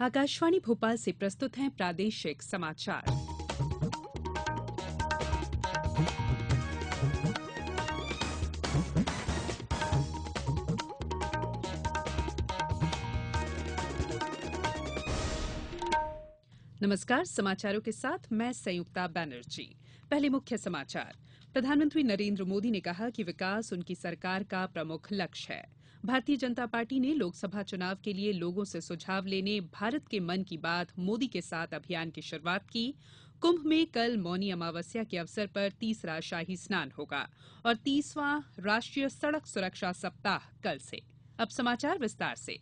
आकाशवाणी भोपाल से प्रस्तुत हैं प्रादेशिक समाचार। नमस्कार, समाचारों के साथ मैं संयुक्ता बैनर्जी। पहले मुख्य समाचार। प्रधानमंत्री नरेंद्र मोदी ने कहा कि विकास उनकी सरकार का प्रमुख लक्ष्य है। भारतीय जनता पार्टी ने लोकसभा चुनाव के लिए लोगों से सुझाव लेने, भारत के मन की बात मोदी के साथ अभियान की शुरुआत की। कुंभ में कल मौनी अमावस्या के अवसर पर तीसरा शाही स्नान होगा और तीसवां राष्ट्रीय सड़क सुरक्षा सप्ताह कल से। अब समाचार विस्तार से।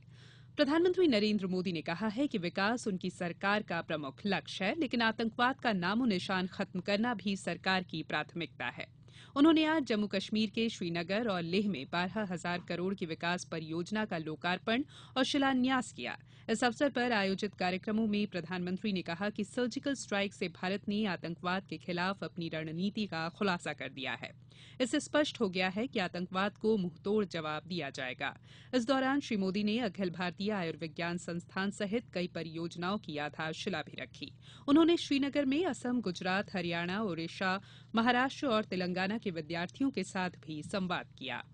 प्रधानमंत्री नरेंद्र मोदी ने कहा है कि विकास उनकी सरकार का प्रमुख लक्ष्य है, लेकिन आतंकवाद का नामो निशान खत्म करना भी सरकार की प्राथमिकता है। उन्होंने आज जम्मू कश्मीर के श्रीनगर और लेह में बारह हज़ार करोड़ की विकास परियोजना का लोकार्पण और शिलान्यास किया। इस अवसर पर आयोजित कार्यक्रमों में प्रधानमंत्री ने कहा कि सर्जिकल स्ट्राइक से भारत ने आतंकवाद के खिलाफ अपनी रणनीति का खुलासा कर दिया है। इससे स्पष्ट हो गया है कि आतंकवाद को मुंहतोड़ जवाब दिया जाएगा। इस दौरान श्री मोदी ने अखिल भारतीय आयुर्विज्ञान संस्थान सहित कई परियोजनाओं की आधारशिला भी रखी। उन्होंने श्रीनगर में असम, गुजरात, हरियाणा, ओडिशा, महाराष्ट्र और तेलंगाना के विद्यार्थियों के साथ भी संवाद किया।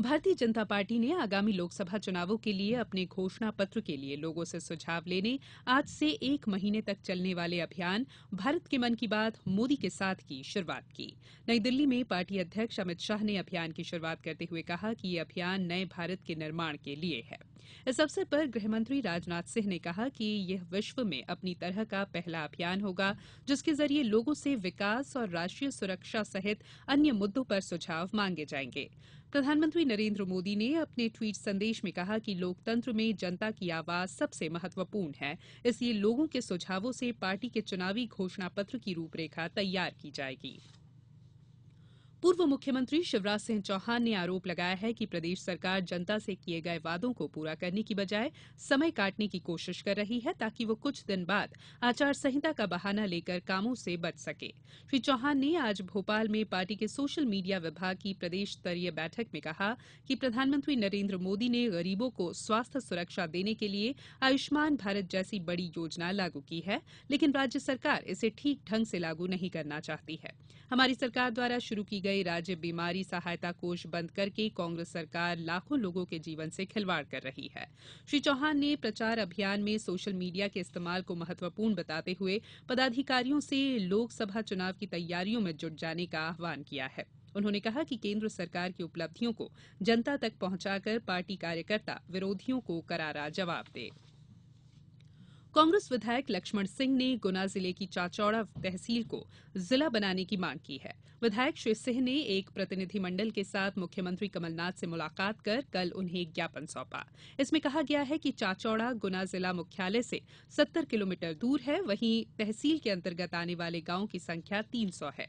भारतीय जनता पार्टी ने आगामी लोकसभा चुनावों के लिए अपने घोषणा पत्र के लिए लोगों से सुझाव लेने, आज से एक महीने तक चलने वाले अभियान, भारत के मन की बात, मोदी के साथ की शुरुआत की। नई दिल्ली में पार्टी अध्यक्ष अमित शाह ने अभियान की शुरुआत करते हुए कहा कि ये अभियान नए भारत के निर्माण के लिए है। इस अवसर पर गृहमंत्री राजनाथ सिंह ने कहा कि यह विश्व में अपनी तरह का पहला अभियान होगा, जिसके ज़रिए लोगों से विकास और राष्ट्रीय सुरक्षा सहित अन्य मुद्दों पर सुझाव मांगे जाएँगे। प्रधानमंत्री नरेन्द्र मोदी ने अपने ट्वीट संदेश में कहा कि लोकतंत्र में जनता की आवाज़ सबसे महत्वपूर्ण है। इसलिए लोगों के सुझावों से पार्टी के चुनावी घोषणा पत्र की रूपरेखा तैयार की जाएगी। पूर्व मुख्यमंत्री शिवराज सिंह चौहान ने आरोप लगाया है कि प्रदेश सरकार जनता से किए गए वादों को पूरा करने की बजाय समय काटने की कोशिश कर रही है ताकि वो कुछ दिन बाद आचार संहिता का बहाना लेकर कामों से बच सके। श्री चौहान ने आज भोपाल में पार्टी के सोशल मीडिया विभाग की प्रदेश स्तरीय बैठक में कहा कि प्रधानमंत्री नरेन्द्र मोदी ने गरीबों को स्वास्थ्य सुरक्षा देने के लिए आयुष्मान भारत जैसी बड़ी योजना लागू की है, लेकिन राज्य सरकार इसे ठीक ढंग से लागू नहीं करना चाहती है। हमारी सरकार द्वारा शुरू की गई राज्य बीमारी सहायता कोष बंद करके कांग्रेस सरकार लाखों लोगों के जीवन से खिलवाड़ कर रही है। श्री चौहान ने प्रचार अभियान में सोशल मीडिया के इस्तेमाल को महत्वपूर्ण बताते हुए पदाधिकारियों से लोकसभा चुनाव की तैयारियों में जुट जाने का आह्वान किया है। उन्होंने कहा कि केंद्र सरकार की उपलब्धियों को जनता तक पहुंचाकर पार्टी कार्यकर्ता विरोधियों को करारा जवाब दें। कांग्रेस विधायक लक्ष्मण सिंह ने गुना ज़िले की चाचौड़ा तहसील को जिला बनाने की मांग की है। विधायक श्री सिंह ने एक प्रतिनिधिमंडल के साथ मुख्यमंत्री कमलनाथ से मुलाकात कर कल उन्हें एक ज्ञापन सौंपा। इसमें कहा गया है कि चाचौड़ा गुना जिला मुख्यालय से 70 किलोमीटर दूर है, वहीं तहसील के अंतर्गत आने वाले गाँवों की संख्या 300 है।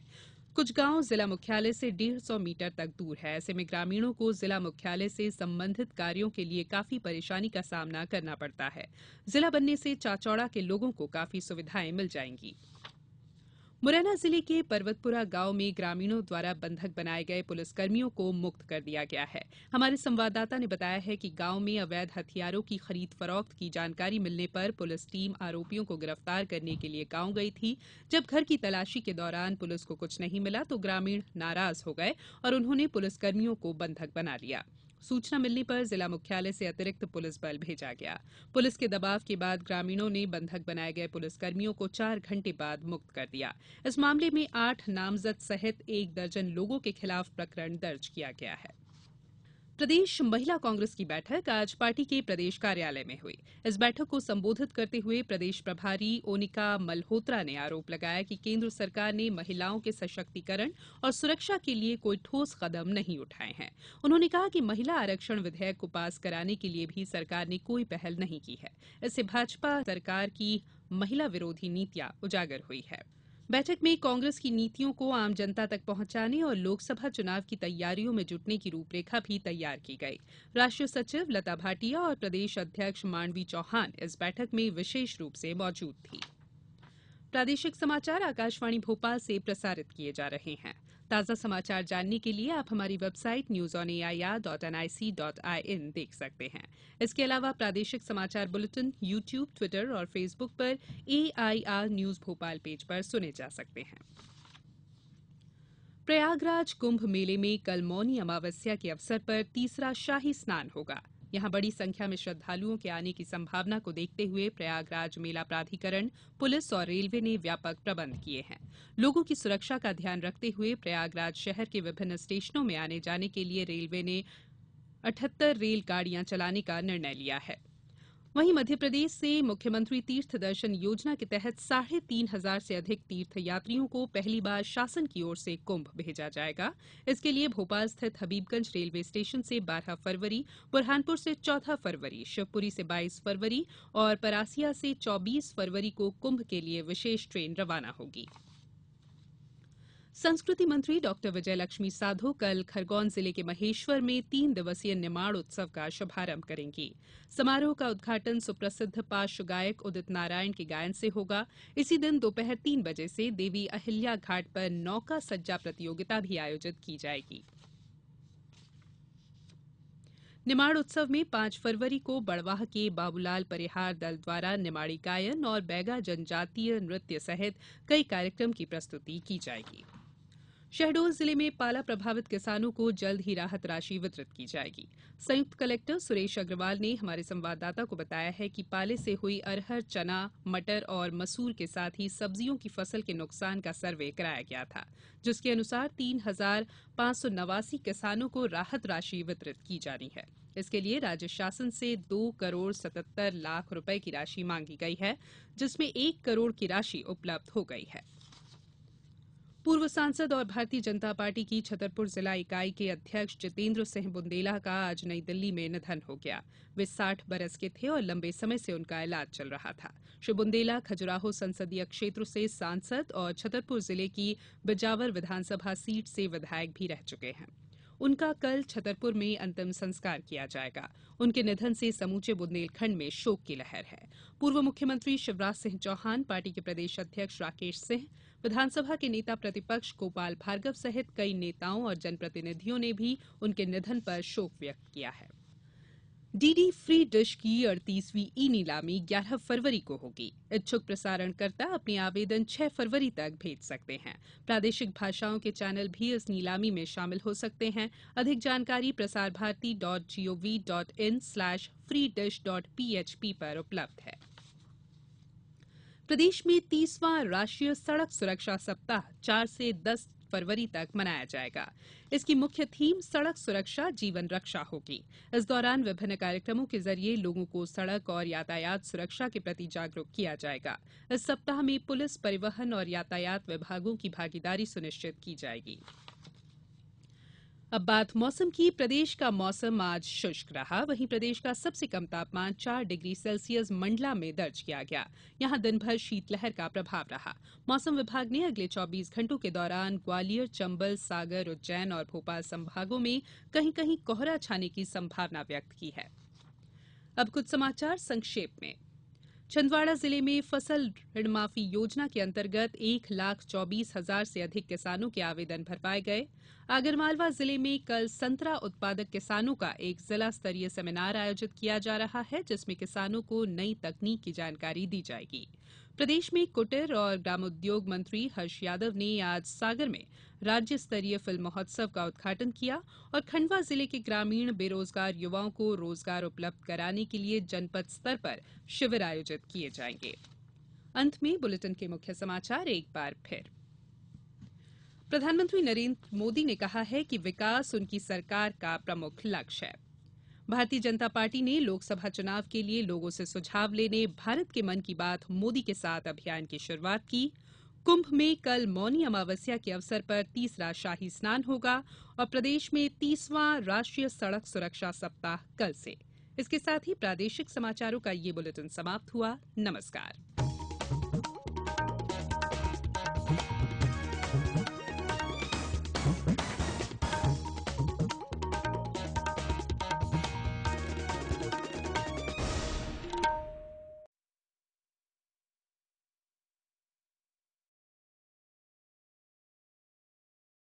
कुछ गाँव जिला मुख्यालय से डेढ़ सौ मीटर तक दूर है। ऐसे में ग्रामीणों को जिला मुख्यालय से संबंधित कार्यों के लिए काफ़ी परेशानी का सामना करना पड़ता है। जिला बनने से चाचौड़ा के लोगों को काफ़ी सुविधाएँ मिल जाएँगी। मुरैना ज़िले के पर्वतपुरा गाँव में ग्रामीणों द्वारा बंधक बनाए गए पुलिसकर्मियों को मुक्त कर दिया गया है। हमारे संवाददाता ने बताया है कि गाँव में अवैध हथियारों की खरीद फरोख्त की जानकारी मिलने पर पुलिस टीम आरोपियों को गिरफ़्तार करने के लिए गाँव गई थी। जब घर की तलाशी के दौरान पुलिस को कुछ नहीं मिला तो ग्रामीण नाराज़ हो गए और उन्होंने पुलिसकर्मियों को बंधक बना लिया। सूचना मिलने पर जिला मुख्यालय से अतिरिक्त पुलिस बल भेजा गया। पुलिस के दबाव के बाद ग्रामीणों ने बंधक बनाए गए पुलिसकर्मियों को चार घंटे बाद मुक्त कर दिया। इस मामले में आठ नामजद सहित एक दर्जन लोगों के खिलाफ प्रकरण दर्ज किया गया है। प्रदेश महिला कांग्रेस की बैठक आज पार्टी के प्रदेश कार्यालय में हुई। इस बैठक को संबोधित करते हुए प्रदेश प्रभारी ओनिका मल्होत्रा ने आरोप लगाया कि केंद्र सरकार ने महिलाओं के सशक्तिकरण और सुरक्षा के लिए कोई ठोस कदम नहीं उठाए हैं। उन्होंने कहा कि महिला आरक्षण विधेयक को पास कराने के लिए भी सरकार ने कोई पहल नहीं की है। इससे भाजपा सरकार की महिला विरोधी नीतियाँ उजागर हुई है। बैठक में कांग्रेस की नीतियों को आम जनता तक पहुँचाने और लोकसभा चुनाव की तैयारियों में जुटने की रूपरेखा भी तैयार की गई। राष्ट्रीय सचिव लता भाटिया और प्रदेश अध्यक्ष मांडवी चौहान इस बैठक में विशेष रूप से मौजूद थी। ताज़ा समाचार जानने के लिए आप हमारी website news on A dot N I C dot I in देख सकते हैं। इसके अलावा प्रादेशिक समाचार बुलेटिन यू ट्यूब ट्विटर और फेसबुक पर A I R news Bhopal page पर सुने जा सकते हैं। प्रयागराज कुंभ मेले में कल मौनी अमावस्या के अवसर पर तीसरा शाही स्नान होगा। यहाँ बड़ी संख्या में श्रद्वालुओं के आने की संभावना को देखते हुए प्रयागराज मेला प्राधिकरण, पुलिस और रेलवे ने व्यापक प्रबंध किए हैं। लोगों की सुरक्षा का ध्यान रखते हुए प्रयागराज शहर के विभिन्न स्टेशनों में आने जाने के लिए रेलवे ने अठहत्तर रेलगाड़ियाँ चलाने का निर्णय लिया है। वहीं मध्यप्रदेश से मुख्यमंत्री तीर्थ दर्शन योजना के तहत साढ़े तीन हज़ार से अधिक तीर्थ यात्रियों को पहली बार शासन की ओर से कुंभ भेजा जाएगा। इसके लिए भोपाल स्थित हबीबगंज रेलवे स्टेशन से 12 फरवरी, बुरहानपुर से 14 फरवरी, शिवपुरी से 22 फरवरी और परासिया से 24 फरवरी को कुंभ के लिए विशेष ट्रेन रवाना होगी। संस्कृति मंत्री डॉ विजयलक्ष्मी साधो कल खरगोन ज़िले के महेश्वर में तीन दिवसीय निमाड़ उत्सव का शुभारंभ करेंगी। समारोह का उद्घाटन सुप्रसिद्ध पार्श्व गायक उदित नारायण के गायन से होगा। इसी दिन दोपहर तीन बजे से देवी अहिल्या घाट पर नौका सज्जा प्रतियोगिता भी आयोजित की जाएगी। निमाड़ उत्सव में पाँच फरवरी को बड़वाह के बाबूलाल परिहार दल द्वारा निमाड़ी गायन और बैगा जनजातीय नृत्य सहित कई कार्यक्रम की प्रस्तुति की जाएगी। शहडोल ज़िले में पाला प्रभावित किसानों को जल्द ही राहत राशि वितरित की जाएगी। संयुक्त कलेक्टर सुरेश अग्रवाल ने हमारे संवाददाता को बताया है कि पाले से हुई अरहर, चना, मटर और मसूर के साथ ही सब्जियों की फ़सल के नुकसान का सर्वे कराया गया था, जिसके अनुसार तीन हज़ार पाँच सौ नवासी किसानों को राहत राशि वितरित की जानी है। इसके लिए राज्य शासन से दो करोड़ सतहत्तर लाख रुपए की राशि मांगी गई है, जिसमें एक करोड़ की राशि उपलब्ध हो गई है। पूर्व सांसद और भारतीय जनता पार्टी की छतरपुर जिला इकाई के अध्यक्ष जितेंद्र सिंह बुंदेला का आज नई दिल्ली में निधन हो गया। वे साठ बरस के थे और लंबे समय से उनका इलाज चल रहा था। श्री बुंदेला खजुराहो संसदीय क्षेत्र से सांसद और छतरपुर ज़िले की बिजावर विधानसभा सीट से विधायक भी रह चुके हैं। उनका कल छतरपुर में अंतिम संस्कार किया जाएगा। उनके निधन से समूचे बुंदेलखंड में शोक की लहर है। पूर्व मुख्यमंत्री शिवराज सिंह चौहान, पार्टी के प्रदेश अध्यक्ष राकेश सिंह विधानसभा के नेता प्रतिपक्ष गोपाल भार्गव सहित कई नेताओं और जनप्रतिनिधियों ने भी उनके निधन पर शोक व्यक्त किया है। डीडी फ्री डिश की अड़तीसवीं ई नीलामी 11 फरवरी को होगी। इच्छुक प्रसारणकर्ता अपने आवेदन 6 फरवरी तक भेज सकते हैं। प्रादेशिक भाषाओं के चैनल भी इस नीलामी में शामिल हो सकते हैं। अधिक जानकारी Prasar Bharati dot gov dot in slash free dish dot PHP पर उपलब्ध है। प्रदेश में तीसवां राष्ट्रीय सड़क सुरक्षा सप्ताह चार से दस फरवरी तक मनाया जाएगा। इसकी मुख्य थीम सड़क सुरक्षा, जीवन रक्षा होगी। इस दौरान विभिन्न कार्यक्रमों के ज़रिए लोगों को सड़क और यातायात सुरक्षा के प्रति जागरूक किया जाएगा। इस सप्ताह में पुलिस परिवहन और यातायात विभागों की भागीदारी सुनिश्चित की जाएगी। अब बात मौसम की। प्रदेश का मौसम आज शुष्क रहा। वहीं प्रदेश का सबसे कम तापमान चार डिग्री सेल्सियस मंडला में दर्ज किया गया। यहाँ दिन भर शीतलहर का प्रभाव रहा। मौसम विभाग ने अगले 24 घंटों के दौरान ग्वालियर, चंबल, सागर, उज्जैन और भोपाल संभागों में कहीं कहीं कोहरा छाने की संभावना व्यक्त की है। अब कुछ समाचार संक्षेप में। छिंदवाड़ा ज़िले में फ़सल ऋण माफ़ी योजना के अंतर्गत एक लाख चौबीस हज़ार से अधिक किसानों के आवेदन भरवाए गए। आगरमालवा ज़िले में कल संतरा उत्पादक किसानों का एक जिला स्तरीय सेमिनार आयोजित किया जा रहा है, जिसमें किसानों को नई तकनीक की जानकारी दी जाएगी। प्रदेश में कुटीर और ग्रामोद्योग मंत्री हर्ष यादव ने आज सागर में राज्य स्तरीय फ़िल्म महोत्सव का उद्घाटन किया और खंडवा ज़िले के ग्रामीण बेरोजगार युवाओं को रोज़गार उपलब्ध कराने के लिए जनपद स्तर पर शिविर आयोजित किए जाएँगे। अंत में बुलेटिन के मुख्य समाचार, एक बार फिर। प्रधानमंत्री नरेंद्र मोदी ने कहा है कि विकास उनकी सरकार का प्रमुख लक्ष्य है। भारतीय जनता पार्टी ने लोकसभा चुनाव के लिए लोगों से सुझाव लेने, भारत के मन की बात मोदी के साथ अभियान की शुरुआत की। कुंभ में कल मौनी अमावस्या के अवसर पर तीसरा शाही स्नान होगा और प्रदेश में तीसवां राष्ट्रीय सड़क सुरक्षा सप्ताह कल से। इसके साथ ही प्रादेशिक समाचारों का ये बुलेटिन समाप्त हुआ। नमस्कार।